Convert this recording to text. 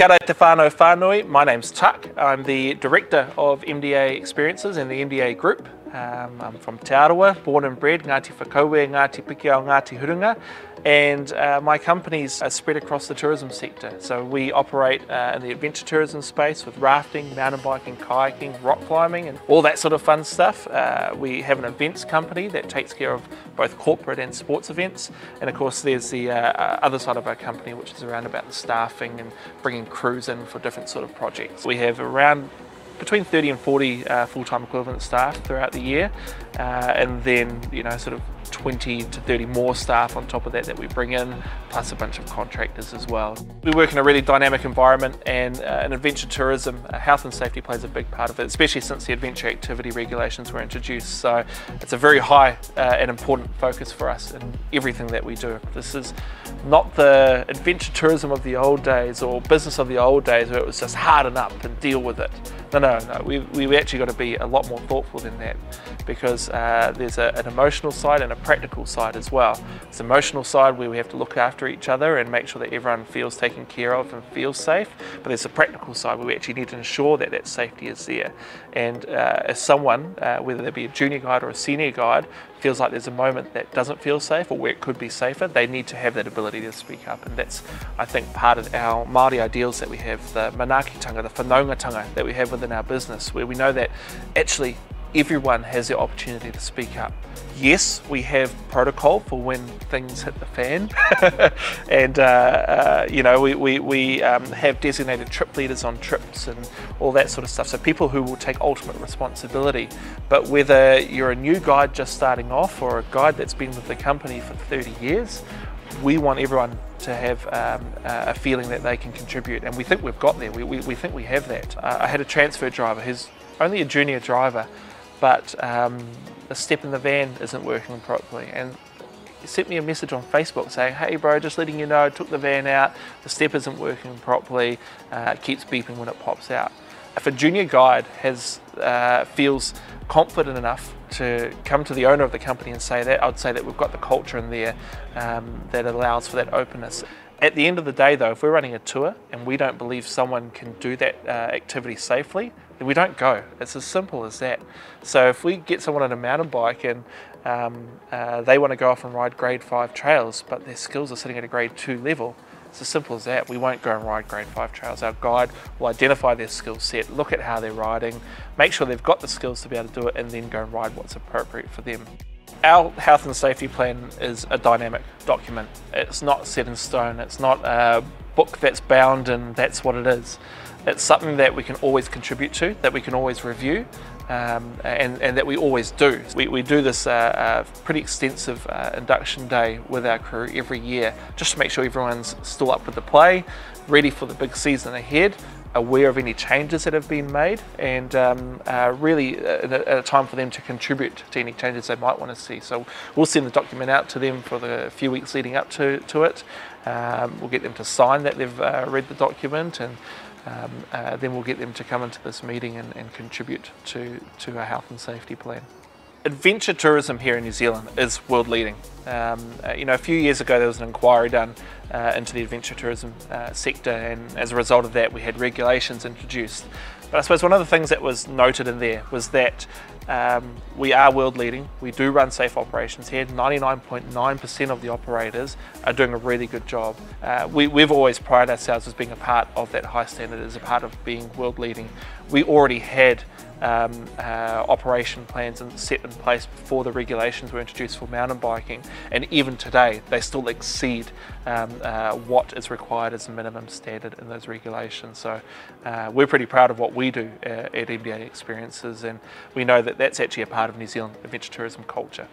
Kia ora te whānau whānui, my name's Tuck. I'm the Director of MDA Experiences in the MDA Group. Um, I'm from Te Arawa, born and bred, Ngāti Whakaue, Ngāti Pikiao, Ngāti Hurunga, and uh, my companies are spread across the tourism sector. So we operate uh, in the adventure tourism space with rafting, mountain biking, kayaking, rock climbing, and all that sort of fun stuff. Uh, we have an events company that takes care of both corporate and sports events, and of course there's the uh, uh, other side of our company, which is around about the staffing and bringing crews in for different sort of projects. We have around between 30 and 40 uh, full-time equivalent staff throughout the year uh, and then you know sort of 20 to 30 more staff on top of that that we bring in, plus a bunch of contractors as well. We work in a really dynamic environment and uh, in adventure tourism, uh, health and safety plays a big part of it, especially since the adventure activity regulations were introduced. So it's a very high uh, and important focus for us in everything that we do. This is not the adventure tourism of the old days or business of the old days where it was just harden up and deal with it. No, no, no. We, we actually got to be a lot more thoughtful than that because uh, there's a, an emotional side and a practical side as well. It's emotional side where we have to look after each other and make sure that everyone feels taken care of and feels safe. But there's a practical side where we actually need to ensure that that safety is there. And uh, as someone, uh, whether they be a junior guide or a senior guide, feels like there's a moment that doesn't feel safe or where it could be safer, they need to have that ability to speak up. And that's, I think, part of our Māori ideals that we have, the manaakitanga, the whanaungatanga that we have within our business, where we know that actually everyone has the opportunity to speak up. Yes, we have protocol for when things hit the fan, and uh, uh, you know we, we, we um, have designated trip leaders on trips and all that sort of stuff. So people who will take ultimate responsibility. But whether you're a new guide just starting off or a guide that's been with the company for 30 years, we want everyone to have um, a feeling that they can contribute, and we think we've got there. We, we, we think we have that. Uh, I had a transfer driver who's only a junior driver but um, the step in the van isn't working properly. And he sent me a message on Facebook saying, hey bro, just letting you know, I took the van out, the step isn't working properly, uh, it keeps beeping when it pops out. If a junior guide has uh, feels confident enough to come to the owner of the company and say that, I'd say that we've got the culture in there um, that allows for that openness. At the end of the day though, if we're running a tour and we don't believe someone can do that uh, activity safely, then we don't go. It's as simple as that. So if we get someone on a mountain bike and um, uh, they want to go off and ride grade 5 trails, but their skills are sitting at a grade 2 level, it's as simple as that. We won't go and ride grade 5 trails. Our guide will identify their skill set, look at how they're riding, make sure they've got the skills to be able to do it, and then go and ride what's appropriate for them. Our health and safety plan is a dynamic document. It's not set in stone. It's not a book that's bound and that's what it is. It's something that we can always contribute to, that we can always review, um, and, and, that we always do. We, we do this uh, uh, pretty extensive uh, induction day with our crew every year, just to make sure everyone's still up with the play, ready for the big season ahead, aware of any changes that have been made, and um, uh, really a, a, time for them to contribute to any changes they might want to see. So we'll send the document out to them for the few weeks leading up to, to it. Um, we'll get them to sign that they've uh, read the document and um, uh, then we'll get them to come into this meeting and, and contribute to, to our health and safety plan. Adventure tourism here in New Zealand is world leading. Um, uh, you know, a few years ago there was an inquiry done uh, into the adventure tourism uh, sector, and as a result of that, we had regulations introduced. But I suppose one of the things that was noted in there was that um, we are world leading. We do run safe operations here. 99.9% of the operators are doing a really good job. Uh, we, we've always prided ourselves as being a part of that high standard, as a part of being world leading. We already had um, uh, operation plans set in place before the regulations were introduced for mountain biking, and even today they still exceed um, uh, what is required as a minimum standard in those regulations. So uh, we're pretty proud of what we do uh, at MDA Experiences, and we know that that's actually a part of New Zealand adventure tourism culture.